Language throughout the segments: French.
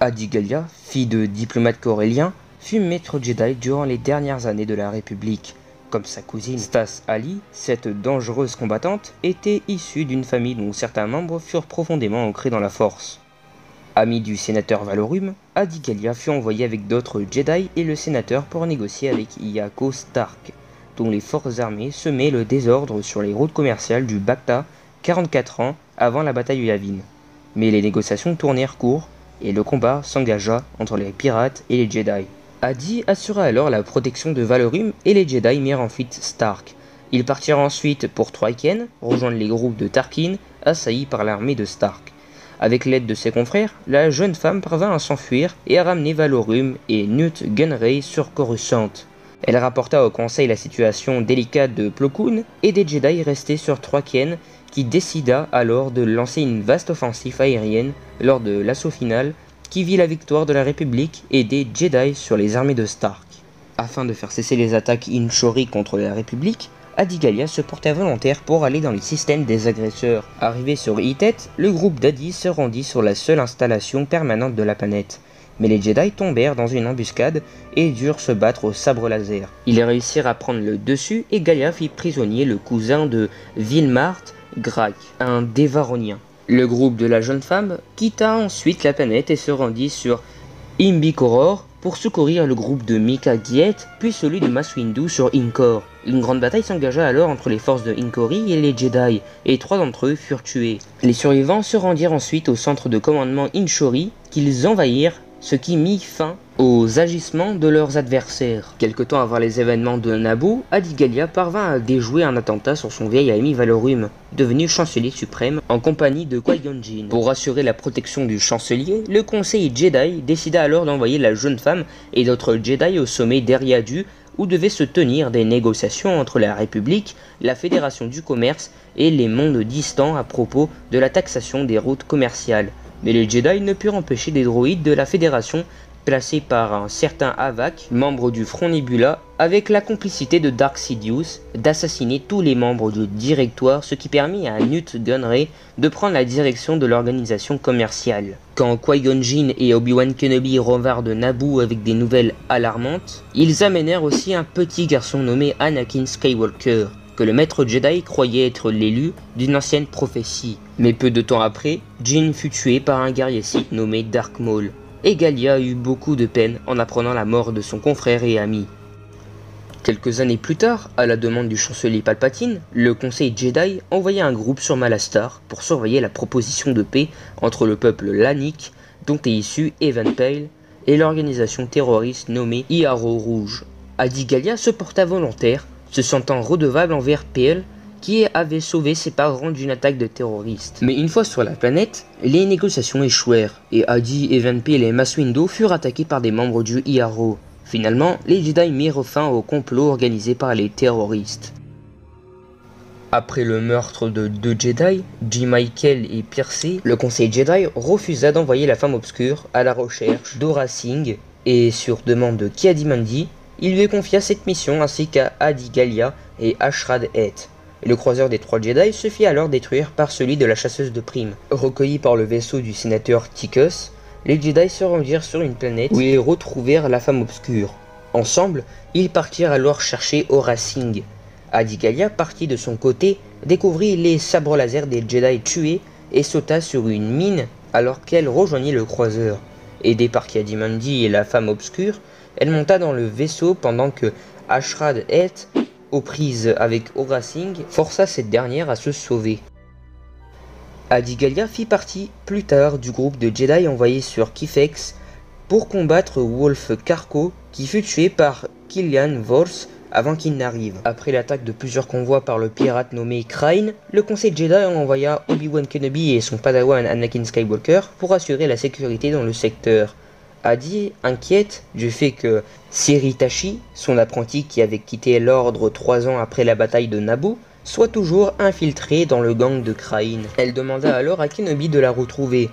Adi Gallia, fille de diplomate corélien, fut maître Jedi durant les dernières années de la République. Comme sa cousine Stas Ali, cette dangereuse combattante était issue d'une famille dont certains membres furent profondément ancrés dans la force. Ami du sénateur Valorum, Adi Gallia fut envoyé avec d'autres Jedi et le sénateur pour négocier avec Iako Stark, dont les forces armées semaient le désordre sur les routes commerciales du Bacta 44 ans avant la bataille de Yavin. Mais les négociations tournèrent court et le combat s'engagea entre les pirates et les Jedi. Adi assura alors la protection de Valorum et les Jedi mirent en fuite Stark. Ils partirent ensuite pour Troyken, rejoindre les groupes de Tarkin, assaillis par l'armée de Stark. Avec l'aide de ses confrères, la jeune femme parvint à s'enfuir et à ramener Valorum et Newt Gunray sur Coruscant. Elle rapporta au conseil la situation délicate de Plo et des Jedi restés sur Troyken qui décida alors de lancer une vaste offensive aérienne lors de l'assaut final qui vit la victoire de la République et des Jedi sur les armées de Stark. Afin de faire cesser les attaques Inchori contre la République, Adigalia se porta volontaire pour aller dans les systèmes des agresseurs. Arrivé sur Itet, le groupe d'Adi se rendit sur la seule installation permanente de la planète. Mais les Jedi tombèrent dans une embuscade et durent se battre au sabre laser. Ils réussirent à prendre le dessus et Galia fit prisonnier le cousin de Vilmart Grak, un Dévaronien. Le groupe de la jeune femme quitta ensuite la planète et se rendit sur Imbikoror pour secourir le groupe de Mika Giet, puis celui de Maswindu sur Inkor. Une grande bataille s'engagea alors entre les forces de Inkori et les Jedi, et trois d'entre eux furent tués. Les survivants se rendirent ensuite au centre de commandement Inchori, qu'ils envahirent ce qui mit fin aux agissements de leurs adversaires. Quelque temps avant les événements de Naboo, Adigalia parvint à déjouer un attentat sur son vieil ami Valorum, devenu chancelier suprême en compagnie de Qui-Gon. Pour assurer la protection du chancelier, le conseil Jedi décida alors d'envoyer la jeune femme et d'autres Jedi au sommet d'Eriadu où devaient se tenir des négociations entre la République, la Fédération du commerce et les mondes distants à propos de la taxation des routes commerciales mais les Jedi ne purent empêcher des droïdes de la Fédération placés par un certain Havak, membre du Front Nebula, avec la complicité de Dark Sidious, d'assassiner tous les membres du directoire, ce qui permit à Newt Gunray de prendre la direction de l'organisation commerciale. Quand Qui-Gon Jinn et Obi-Wan Kenobi revinrent de Naboo avec des nouvelles alarmantes, ils amènèrent aussi un petit garçon nommé Anakin Skywalker, le maître Jedi croyait être l'élu d'une ancienne prophétie. Mais peu de temps après, Jin fut tué par un guerrier sith nommé Dark Maul, et Galia eut beaucoup de peine en apprenant la mort de son confrère et ami. Quelques années plus tard, à la demande du chancelier Palpatine, le conseil Jedi envoya un groupe sur Malastar pour surveiller la proposition de paix entre le peuple Lanik, dont est issu Evan Pale, et l'organisation terroriste nommée Iaro Rouge. Adi Galia se porta volontaire se sentant redevable envers PL qui avait sauvé ses parents d'une attaque de terroristes. Mais une fois sur la planète, les négociations échouèrent et Adi, Evan Peel et Mass furent attaqués par des membres du IRO. Finalement, les Jedi mirent fin au complot organisé par les terroristes. Après le meurtre de deux Jedi, J. Michael et Piercy, le conseil Jedi refusa d'envoyer la femme obscure à la recherche d'Ora Singh et sur demande de Kiadimandi, il lui confia cette mission ainsi qu'à Adi Galia et Ashrad Et. Le croiseur des trois Jedi se fit alors détruire par celui de la chasseuse de primes. Recueillis par le vaisseau du sénateur Tychus, les Jedi se rendirent sur une planète où ils retrouvèrent la femme obscure. Ensemble, ils partirent alors chercher Aura Singh. Adi Galia partit de son côté, découvrit les sabres laser des Jedi tués et sauta sur une mine alors qu'elle rejoignit le croiseur. Aidée par Kiadimandi et la femme obscure, elle monta dans le vaisseau pendant que Ashrad Et, aux prises avec Aura força cette dernière à se sauver. Adigalia fit partie plus tard du groupe de Jedi envoyé sur Kifex pour combattre Wolf Karko qui fut tué par Killian Vors avant qu'il n'arrive. Après l'attaque de plusieurs convois par le pirate nommé Crane, le conseil Jedi envoya Obi-Wan Kenobi et son padawan Anakin Skywalker pour assurer la sécurité dans le secteur. Adi inquiète du fait que Siritashi, son apprenti qui avait quitté l'ordre trois ans après la bataille de Naboo, soit toujours infiltré dans le gang de Krain. Elle demanda alors à Kenobi de la retrouver.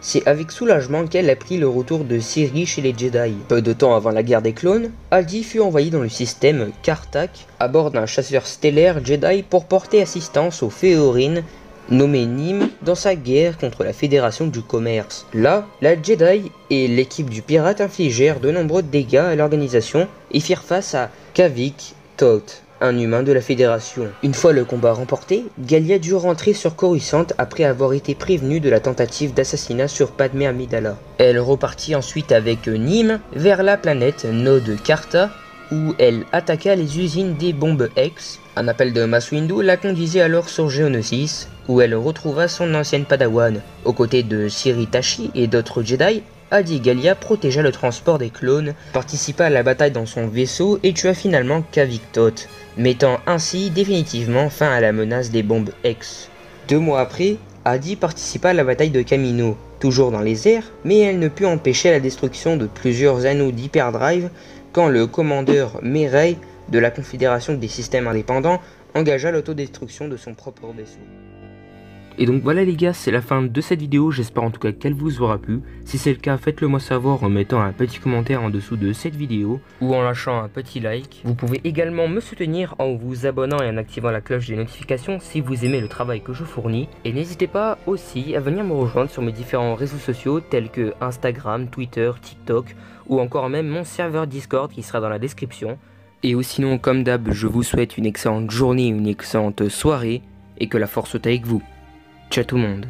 C'est avec soulagement qu'elle apprit le retour de Siri chez les Jedi. Peu de temps avant la guerre des clones, Adi fut envoyé dans le système Kartak à bord d'un chasseur stellaire Jedi pour porter assistance aux Féorines nommé Nîmes dans sa guerre contre la Fédération du Commerce. Là, la Jedi et l'équipe du pirate infligèrent de nombreux dégâts à l'organisation et firent face à Kavik Thoth, un humain de la Fédération. Une fois le combat remporté, Galia dut rentrer sur Coruscant après avoir été prévenue de la tentative d'assassinat sur Padmé Amidala. Elle repartit ensuite avec Nîmes vers la planète Node Karta où elle attaqua les usines des bombes X. Un appel de Mace Windu la conduisait alors sur Geonosis, où elle retrouva son ancienne padawan. Aux côtés de Siri Tashi et d'autres Jedi, Adi Galia protégea le transport des clones, participa à la bataille dans son vaisseau et tua finalement Kavik Thoth, mettant ainsi définitivement fin à la menace des bombes X. Deux mois après, Adi participa à la bataille de Kamino, toujours dans les airs, mais elle ne put empêcher la destruction de plusieurs anneaux d'hyperdrive quand le commandeur Merey de la Confédération des systèmes indépendants engagea l'autodestruction de son propre vaisseau. Et donc voilà les gars, c'est la fin de cette vidéo, j'espère en tout cas qu'elle vous aura plu. Si c'est le cas, faites-le moi savoir en mettant un petit commentaire en dessous de cette vidéo ou en lâchant un petit like. Vous pouvez également me soutenir en vous abonnant et en activant la cloche des notifications si vous aimez le travail que je fournis. Et n'hésitez pas aussi à venir me rejoindre sur mes différents réseaux sociaux tels que Instagram, Twitter, TikTok ou encore même mon serveur Discord qui sera dans la description. Et sinon, comme d'hab, je vous souhaite une excellente journée, une excellente soirée et que la force soit avec vous. Ciao tout le monde.